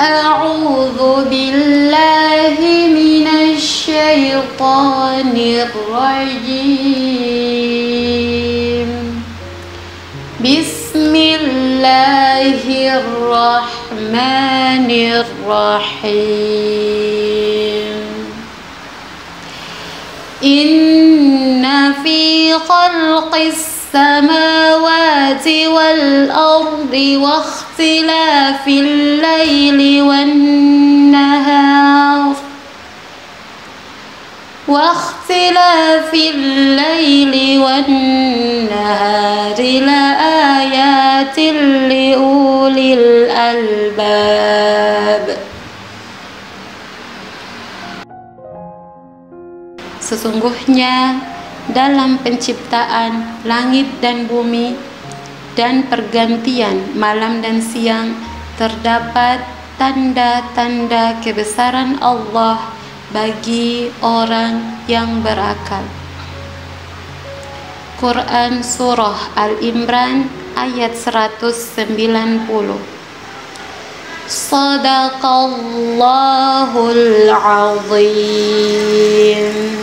أعوذ بالله من الشيطان الرجيم. بسم الله الرحمن الرحيم. إن في خلق السماوات والأرض واختلاف الليل والنهار. واختلاف الليل والنهار لآيات لأولي الألباب. Sesungguhnya dalam penciptaan langit dan bumi dan pergantian malam dan siang terdapat tanda-tanda kebesaran Allah bagi orang yang berakal. Quran Surah Al-Imran ayat 190 Sadaqallahul Azim